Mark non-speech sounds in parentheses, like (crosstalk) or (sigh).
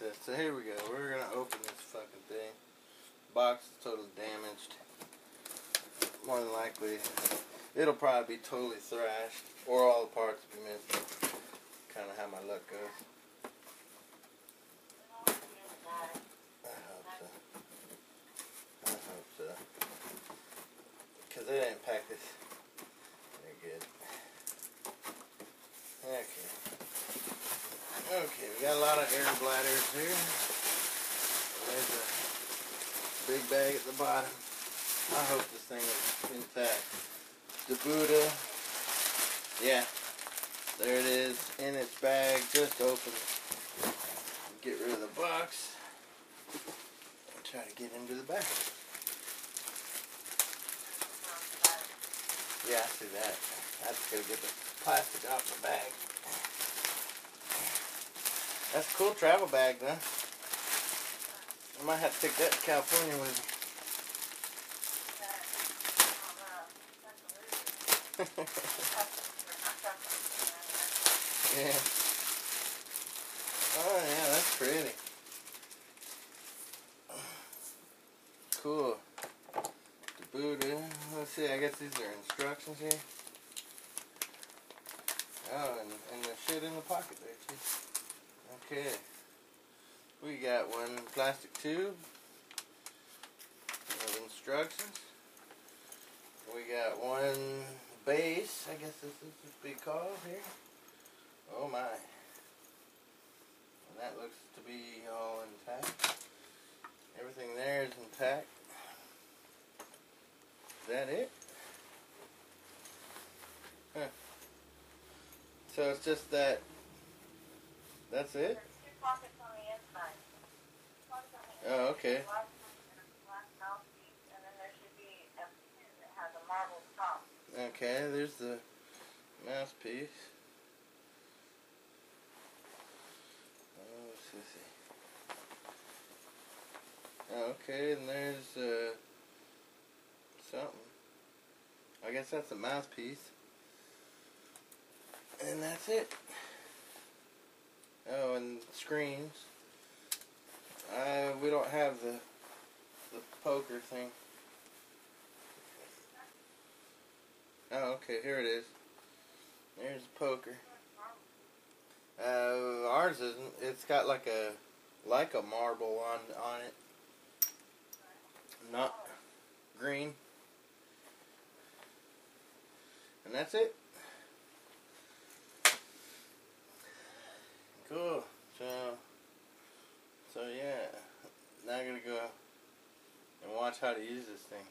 So, here we go. We're gonna open this fucking thing. Box is totally damaged. More than likely, it'll probably be totally thrashed, or all the parts will be missing. Kind of how my luck goes. I hope so. I hope so. Because they didn't pack this. They're good. Okay. Okay, we got a lot of air bladders here. There's a big bag at the bottom. I hope this thing is intact. The Buddha. Yeah. There it is in its bag, just open. It. Get rid of the box. And try to get into the bag. Yeah, I see that. I just gotta get the plastic off the bag. That's a cool travel bag, though. I might have to take that to California with me. (laughs) yeah. Oh, yeah, that's pretty. Cool. The Buddha. Let's see, I guess these are instructions here. Oh, and, and the shit in the pocket there, too. Okay. We got one plastic tube of instructions. We got one base, I guess this is what be call here. Oh my. That looks to be all intact. Everything there is intact. Is that it? Huh. So it's just that. That's it? Oh, okay. Okay, there's the mouthpiece. Oh, let's see. Okay, and there's uh, something. I guess that's the mouthpiece. And that's it. Oh, and screens. Uh, we don't have the the poker thing. Oh, okay, here it is. There's the poker. Uh, ours isn't. It's got like a like a marble on on it. Not green. And that's it. Cool. So, so yeah. Now I gotta go and watch how to use this thing.